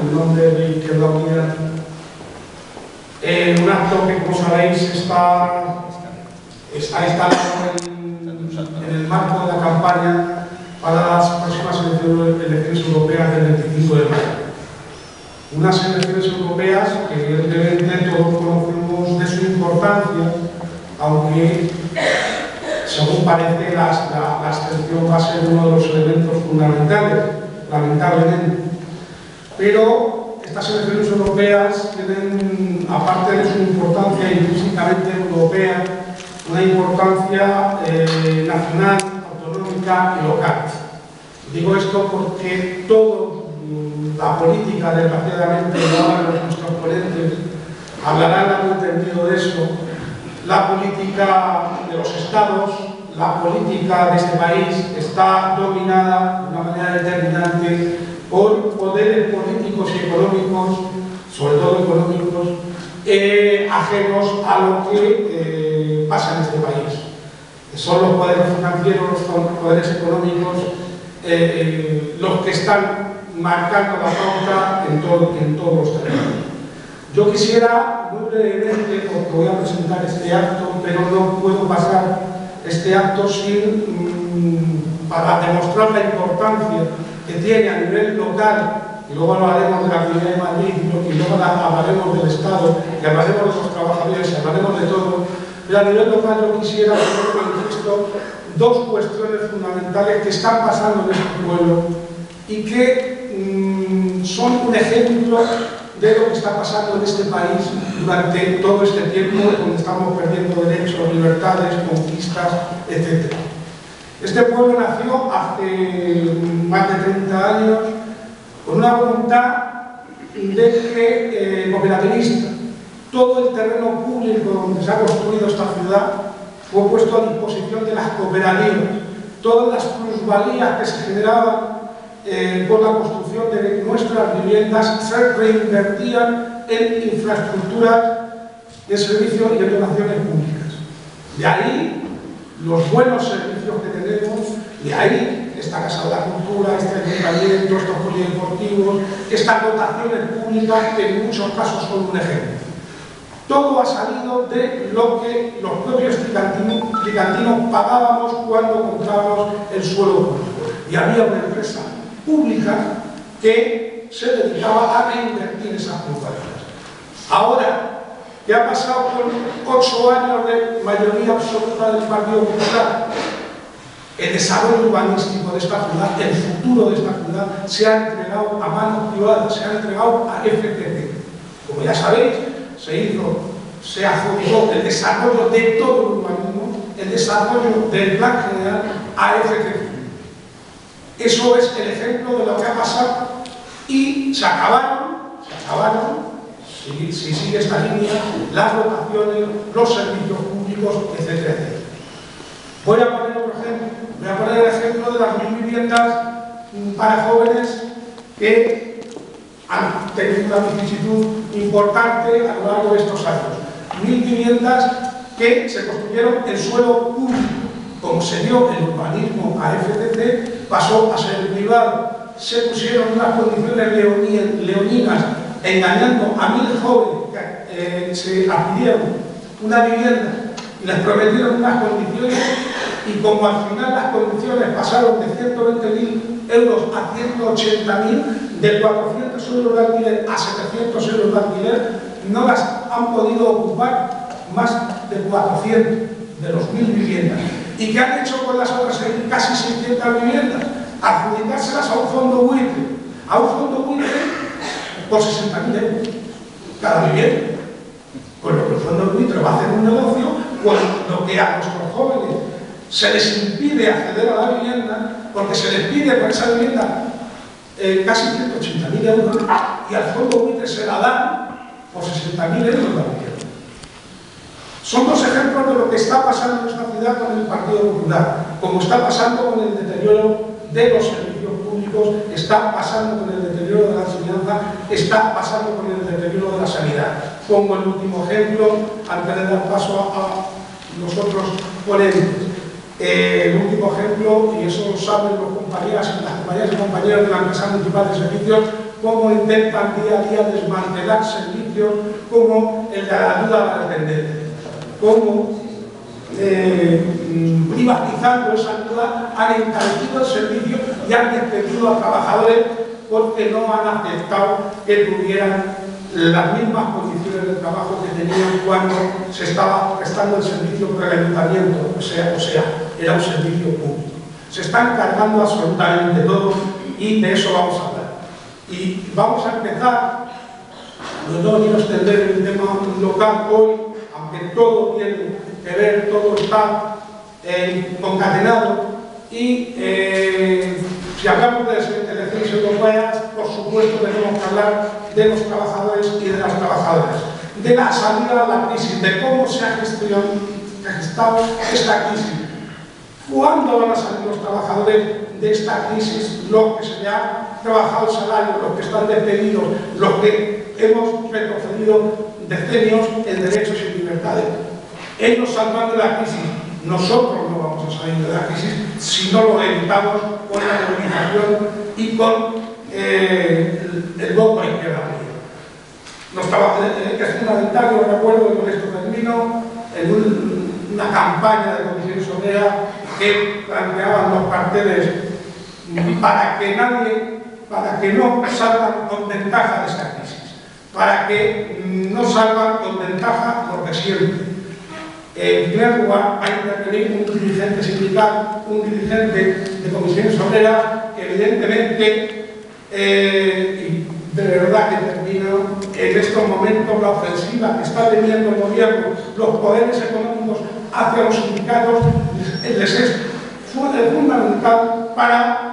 en nome de Interlaudia é un acto que, como sabéis, está está instalado en, en el marco de la campaña para las próximas elecciones europeas del 25 de mayo. Unas elecciones europeas que evidentemente todos conocemos de su importancia, aunque según parece la, la, la abstención va a ser uno de los elementos fundamentales lamentablemente. Pero estas elecciones europeas tienen, aparte de su importancia intrínsecamente europea, una importancia eh, nacional, autonómica y local. Digo esto porque toda la política, desgraciadamente, de nuestros ponentes hablarán algo entendido de eso, la política de los estados, la política de este país está dominada de una manera determinante por poderes políticos y económicos, sobre todo económicos, eh, ajenos a lo que eh, pasa en este país. Son los poderes financieros, los poderes económicos, eh, los que están marcando la pauta en, todo, en todos los terrenos. Yo quisiera, muy brevemente, porque voy a presentar este acto, pero no puedo pasar este acto sin, mmm, para demostrar la importancia que tiene a nivel local, y luego hablaremos de la Comunidad de Madrid, y luego hablaremos del Estado, y hablaremos de los trabajadores, y hablaremos de todo, pero a nivel local yo quisiera poner manifiesto dos cuestiones fundamentales que están pasando en este pueblo y que mmm, son un ejemplo de lo que está pasando en este país durante todo este tiempo, donde estamos perdiendo derechos, libertades, conquistas, etc. Este pueblo nació hace más de 30 años con una voluntad de que, eh, cooperativista. Todo el terreno público donde se ha construido esta ciudad fue puesto a disposición de las cooperativas. Todas las plusvalías que se generaban eh, por la construcción de nuestras viviendas se reinvertían en infraestructuras de servicios y en donaciones públicas. De ahí los buenos servicios que tenemos, de ahí esta Casa de la Cultura, este ayuntamiento, estos polideportivos, estas dotaciones públicas que en muchos casos son un ejemplo. Todo ha salido de lo que los propios tricantinos pagábamos cuando comprábamos el suelo público. Y había una empresa pública que se dedicaba a reinvertir esas plusvalías. Ahora, ¿qué ha pasado con ocho años de mayoría absoluta del Partido Popular? El desarrollo urbanístico de esta ciudad, el futuro de esta ciudad, se ha entregado a manos privadas, se ha entregado a FTP. Como ya sabéis, se hizo, se adjudicó el desarrollo de todo el urbanismo, el desarrollo del plan general a FTP. Eso es el ejemplo de lo que ha pasado y se acabaron, se acabaron, si, si sigue esta línea, las dotaciones, los servicios públicos, etcétera, etcétera. Voy a poner otro ejemplo, voy a poner el ejemplo de las mil viviendas para jóvenes que han tenido una vicisitud importante a lo largo de estos años. Mil viviendas que se construyeron en suelo público como se dio el urbanismo a FTC, pasó a ser privado. Se pusieron unas condiciones leoninas, engañando a mil jóvenes que eh, se adquirieron una vivienda y les prometieron unas condiciones y como al final las condiciones pasaron de 120.000 euros a 180.000, de 400 euros de alquiler a 700 euros de alquiler, no las han podido ocupar más de 400 de los mil viviendas. ¿Y qué han hecho con las otras casi 600 viviendas? Adjudicárselas a un fondo buitre. A un fondo buitre por 60.000 euros cada vivienda. Con lo que el fondo buitre va a hacer un negocio cuando que a nuestros jóvenes se les impide acceder a la vivienda porque se les pide por esa vivienda eh, casi 180.000 euros y al fondo buitre se la dan por 60.000 euros la vivienda. Son dos ejemplos de lo que está pasando en esta ciudad con el Partido Popular, como está pasando con el deterioro de los servicios públicos, está pasando con el deterioro de la enseñanza, está pasando con el deterioro de la sanidad. Pongo el último ejemplo antes de dar paso a, los otros ponentes. Eh, el último ejemplo, y eso lo saben los compañeras, las compañeras y compañeros de la empresa municipal de servicios, cómo intentan día a día desmantelar servicios como el de la ayuda a la dependencia, cómo eh, mm, privatizando esa ayuda han encarecido el servicio y han despedido a trabajadores porque no han aceptado que tuvieran las mismas condiciones de trabajo que tenían cuando se estaba prestando el servicio por el ayuntamiento, o sea, o sea, era un servicio público. Se están cargando absolutamente todo y de eso vamos a hablar. Y vamos a empezar, no quiero extender el tema local hoy, aunque todo tiene que ver, todo está eh, concatenado y eh, si hablamos de elecciones europeas, por supuesto tenemos que hablar de los trabajadores y de las trabajadoras, de la salida a la crisis, de cómo se ha gestado esta crisis. ¿Cuándo van a salir los trabajadores de esta crisis, los que se han trabajado el salario, los que están despedidos, los que hemos retrocedido decenios en derechos y libertades. Ellos saldrán de la crisis, nosotros no vamos a salir de la crisis si no lo evitamos con la movilización y con eh, el, voto izquierda Nos eh, es fundamental, yo recuerdo, y con esto termino, en una campaña de Comisión Obrera que planteaban los carteles para que nadie, para que no salgan con ventaja de esta crisis, para que no salgan con ventaja lo que siempre. En primer lugar, hay que tener un dirigente sindical, un dirigente de comisiones obreras, que evidentemente, eh, y de verdad que termino, en estos momentos la ofensiva que está teniendo el gobierno, los poderes económicos hacia los sindicatos, les es fundamental para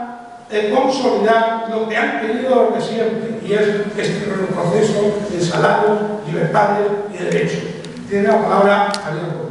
consolidar lo que han querido desde siempre, y es este proceso de salarios, libertades y derechos. Tiene la palabra Javier